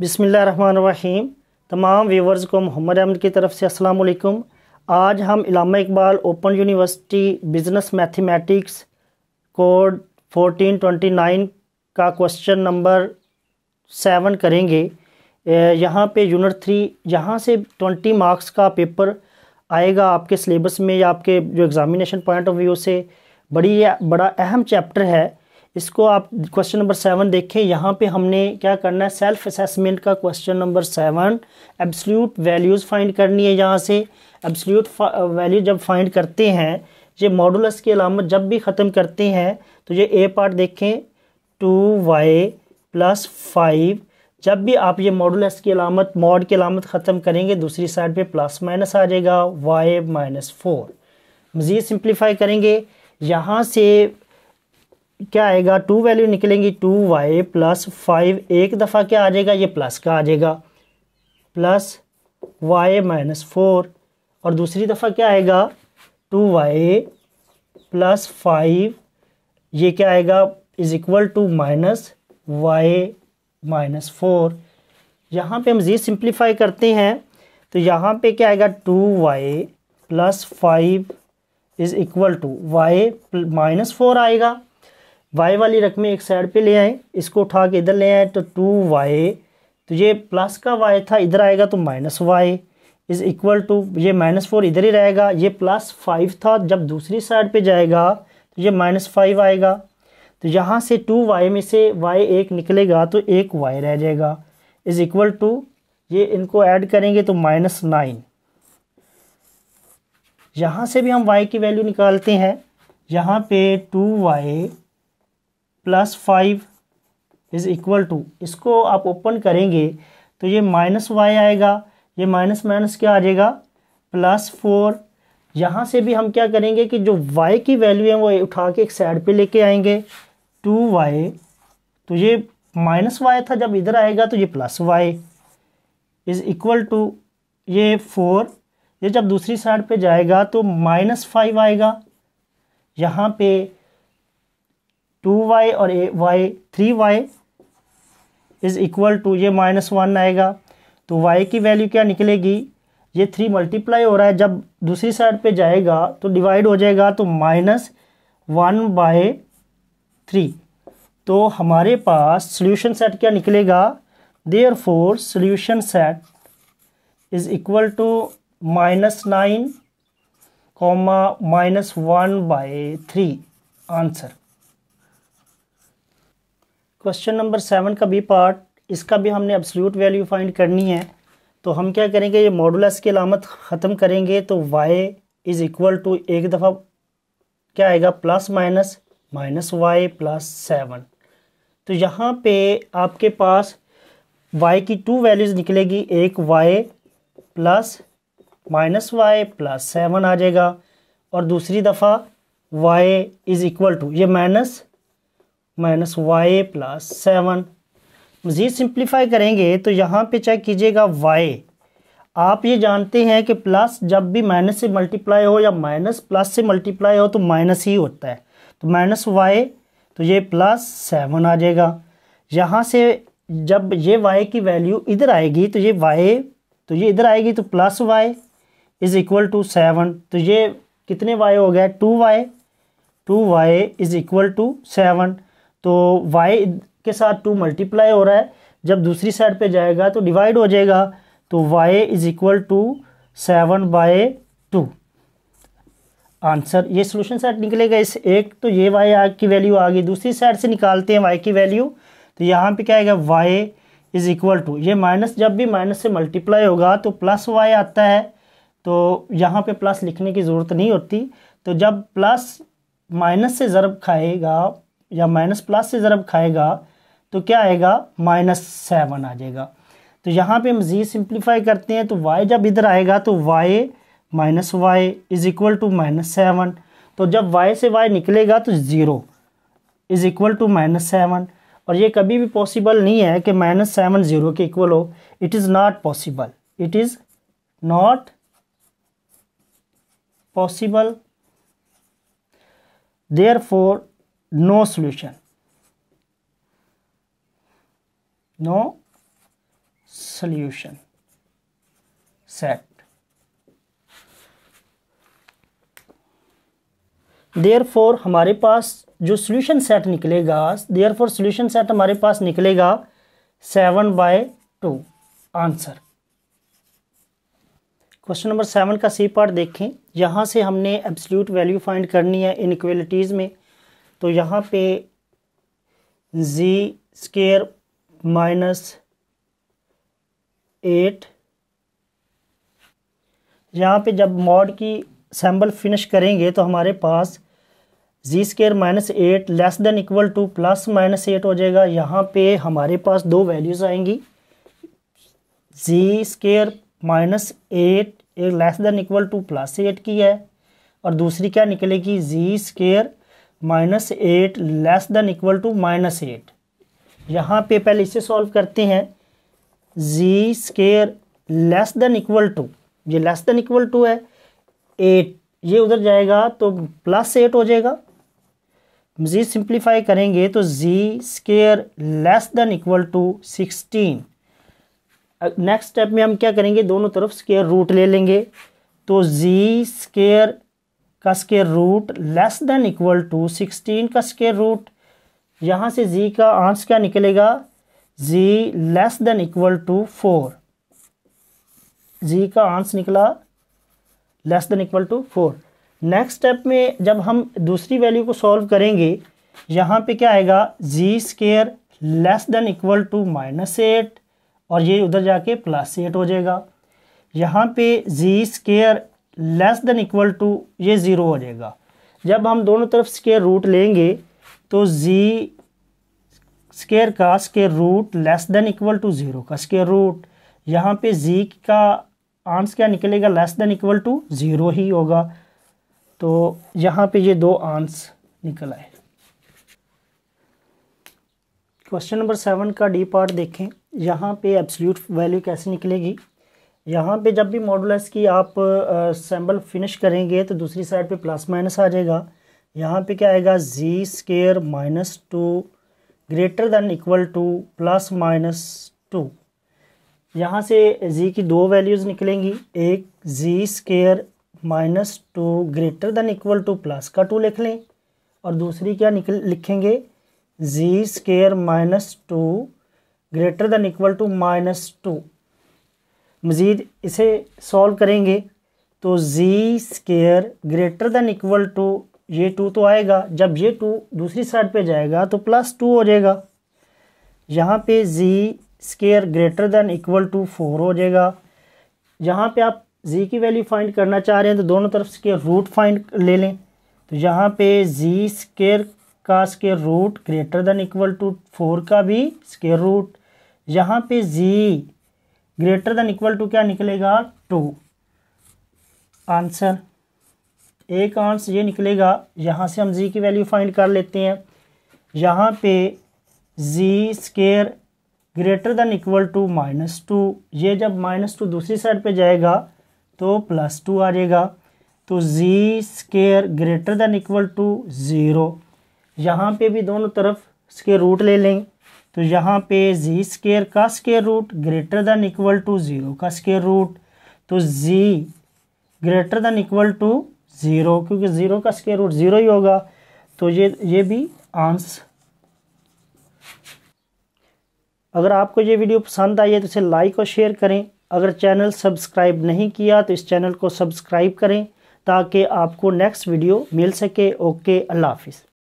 बिसमीम तमाम व्यूवर्स को मोहम्मद अहमद की तरफ़ से अस्सलाम आज हम Allama Iqbal open university business mathematics code 1429 का क्वेश्चन नंबर सेवन करेंगे। यहाँ पे यूनिट थ्री, यहाँ से ट्वेंटी मार्क्स का पेपर आएगा आपके सिलेबस में या आपके जो एग्ज़ामिनेशन पॉइंट ऑफ़ व्यू से। बड़ी बड़ा अहम चैप्टर है। इसको आप क्वेश्चन नंबर सेवन देखें। यहाँ पे हमने क्या करना है? सेल्फ असेसमेंट का question number seven absolute values find करनी है यहाँ से। एब्सल्यूट वैल्यू जब फाइंड करते हैं, ये मॉडुलस की अलामत जब भी ख़त्म करते हैं तो ये ए पार्ट देखें। Two y plus five. जब भी आप ये मॉडुलस की अलामत मॉड की अलामत ख़त्म करेंगे, दूसरी साइड पे प्लस माइनस आ जाएगा वाई माइनस फोर मज़ीद सिंप्लीफाई करेंगे। यहाँ से क्या आएगा? टू वैल्यू निकलेंगी टू वाई प्लस फाइव एक दफ़ा क्या आ जाएगा? ये प्लस का आ जाएगा। प्लस वाई माइनस फोर और दूसरी दफ़ा क्या आएगा? टू वाई प्लस फाइव ये क्या आएगा? Is equal to minus y minus four यहाँ पर हम जी सिंप्लीफाई करते हैं। तो यहाँ पे क्या आएगा? Two y plus five is equal to y minus four आएगा। वाई वाली रकमें एक साइड पे ले आए, इसको उठा के इधर ले आए तो टू वाई तो ये प्लस का वाई था, इधर आएगा तो minus y is equal to ये माइनस फोर इधर ही रहेगा, ये प्लस फाइव था, जब दूसरी साइड पे जाएगा तो ये माइनस फाइव आएगा। तो यहाँ से टू वाई में से वाई एक निकलेगा तो एक वाई रह जाएगा। इज़ इक्वल टू ये इनको ऐड करेंगे तो माइनस नाइन यहाँ से भी हम वाई की वैल्यू निकालते हैं। यहाँ पे two y plus five is equal to, इसको आप ओपन करेंगे तो ये माइनस वाई आएगा, ये माइनस माइनस क्या आ जाएगा? Plus four. यहाँ से भी हम क्या करेंगे कि जो वाई की वैल्यू है वो उठा के एक साइड पे लेके आएँगे, टू वाई तो ये माइनस वाई था, जब इधर आएगा तो ये plus y is equal to ये फोर। ये जब दूसरी साइड पे जाएगा तो माइनस फाइव आएगा। यहाँ पे टू वाई और a y three y is equal to ये माइनस वन आएगा। तो वाई की वैल्यू क्या निकलेगी? ये थ्री मल्टीप्लाई हो रहा है। जब दूसरी साइड पे जाएगा तो डिवाइड हो जाएगा तो माइनस वन बाय थ्री तो हमारे पास सोल्यूशन सेट क्या निकलेगा? Therefore solution set is equal to minus nine comma minus one by three answer question number seven का भी पार्ट इसका भी हमने एब्सोल्यूट वैल्यू फाइंड करनी है। तो हम क्या करेंगे, ये मॉडुलस की अलामत ख़त्म करेंगे तो y इज़ इक्वल टू एक दफ़ा क्या आएगा plus minus minus y plus seven तो यहाँ पे आपके पास y की टू वैल्यूज़ निकलेगी, एक y plus minus y plus seven आ जाएगा, और दूसरी दफ़ा y इज़ इक्वल टू ये minus minus y plus seven मज़ीद सिंप्लीफाई करेंगे तो यहाँ पे चेक कीजिएगा वाई आप ये जानते हैं कि प्लस जब भी माइनस से मल्टीप्लाई हो या माइनस प्लस से मल्टीप्लाई हो तो माइनस ही होता है। तो माइनस वाई तो ये प्लस सेवन आ जाएगा। यहाँ से जब ये वाई की वैल्यू इधर आएगी तो ये वाई तो ये इधर आएगी तो plus y is equal to seven तो ये कितने वाई हो गया two y two y is equal to seven तो y के साथ टू मल्टीप्लाई हो रहा है। जब दूसरी साइड पे जाएगा तो डिवाइड हो जाएगा। तो y is equal to seven by two answer ये सोल्यूशन सेट निकलेगा इस एक तो ये y की वैल्यू आ गई। दूसरी साइड से निकालते हैं y की वैल्यू तो यहाँ पे क्या आएगा? y इज़ इक्वल टू ये माइनस जब भी माइनस से मल्टीप्लाई होगा तो प्लस वाई आता है। तो यहाँ पे प्लस लिखने की ज़रूरत नहीं होती। तो जब प्लस माइनस से ज़रब खाएगा या माइनस प्लस से ज़रब खाएगा तो क्या आएगा? माइनस सेवन आ जाएगा। तो यहाँ पे मज़ीद सिंप्लीफाई करते हैं तो वाई जब इधर आएगा तो y minus y is equal to minus seven. तो जब वाई से वाई निकलेगा तो zero is equal to minus seven. और ये कभी भी पॉसिबल नहीं है कि माइनस सेवन ज़ीरो के इक्वल हो। It is not possible it is not possible therefore no solution. No solution set therefore हमारे पास जो सोल्यूशन सेट निकलेगा देयर फोर सोल्यूशन सेट हमारे पास निकलेगा seven by two answer question number seven का सी पार्ट देखें। यहाँ से हमने एब्सोल्यूट वैल्यू फाइंड करनी है इनक्वलिटीज़ में। तो यहाँ पे जी स्केयर माइनस एट यहाँ पे जब मॉड की सैम्बल फिनिश करेंगे तो हमारे पास g square minus eight less than equal to plus minus eight हो जाएगा। यहाँ पे हमारे पास दो वैल्यूज़ आएँगी। जी स्केयर माइनस एट एक less than equal to plus eight की है और दूसरी क्या निकलेगी? G square minus eight less than equal to minus eight यहाँ पे पहले इसे सॉल्व करते हैं। G square less than equal to ये लेस देन इक्वल टू है। एट ये उधर जाएगा तो प्लस एट हो जाएगा। मज़ीद सिंप्लीफाई करेंगे तो g square less than equal to sixteen next step में हम क्या करेंगे? दोनों तरफ़ स्केयर रूट ले लेंगे। तो जी स्केयर का square root less than equal to sixteen का स्केयर रूट यहाँ से जी का आंसर क्या निकलेगा? जी less than equal to four G का आंसर निकला less than equal to four next step में जब हम दूसरी वैल्यू को सॉल्व करेंगे, यहाँ पे क्या आएगा? G square less than equal to minus eight और ये उधर जाके प्लस एट हो जाएगा। यहाँ पे g square less than equal to ये ज़ीरो हो जाएगा। जब हम दोनों तरफ़ स्केयर रूट लेंगे तो जी स्केयर का square root less than equal to zero का स्केयर रूट यहाँ पे जी का आंस क्या निकलेगा? Less than equal to zero ही होगा। तो यहाँ पे ये दो आंस निकल आए। क्वेश्चन नंबर सेवन का डी पार्ट देखें। यहाँ पे एब्सोल्यूट वैल्यू कैसे निकलेगी? यहाँ पे जब भी मॉडुलस की आप सैम्बल फिनिश करेंगे तो दूसरी साइड पे प्लस माइनस आ जाएगा। यहाँ पे क्या आएगा? G square minus two greater than equal to plus minus two यहाँ से जी की दो वैल्यूज़ निकलेंगी। एक जी square minus two greater than equal to plus का टू लिख लें। और दूसरी क्या निकल, लिखेंगे? जी square minus two greater than equal to minus to मज़ीद इसे सॉल्व करेंगे तो g square greater than equal to ये टू तो आएगा। जब ये टू दूसरी साइड पे जाएगा तो प्लस टू हो जाएगा। यहाँ पे g square greater than equal to four हो जाएगा। यहाँ पे आप जी की वैल्यू फाइंड करना चाह रहे हैं तो दोनों तरफ़ स्केयर रूट फाइंड ले लें। तो यहाँ पे जी स्केयर का square root greater than equal to four का भी स्केयर रूट यहाँ पे g greater than equal to क्या निकलेगा? टू। आंसर। एक आंसर ये निकलेगा, यहाँ से हम जी की वैल्यू फाइंड कर लेते हैं। यहाँ पे g square greater than equal to minus two. ये जब माइनस टू दूसरी साइड पे जाएगा तो प्लस टू आ जाएगा। तो g square greater than equal to zero. यहाँ पे भी दोनों तरफ़ इसके रूट ले लेंगे तो यहाँ पे जी स्केयर का square root greater than equal to zero का स्केयर रूट तो g greater than equal to zero क्योंकि ज़ीरो का स्केयर रूट ज़ीरो ही होगा तो ये ये भी आंस अगर आपको ये वीडियो पसंद आई है तो इसे लाइक और शेयर करें। अगर चैनल सब्सक्राइब नहीं किया तो इस चैनल को सब्सक्राइब करें ताकि आपको नेक्स्ट वीडियो मिल सके। ओके अल्लाह हाफिज़।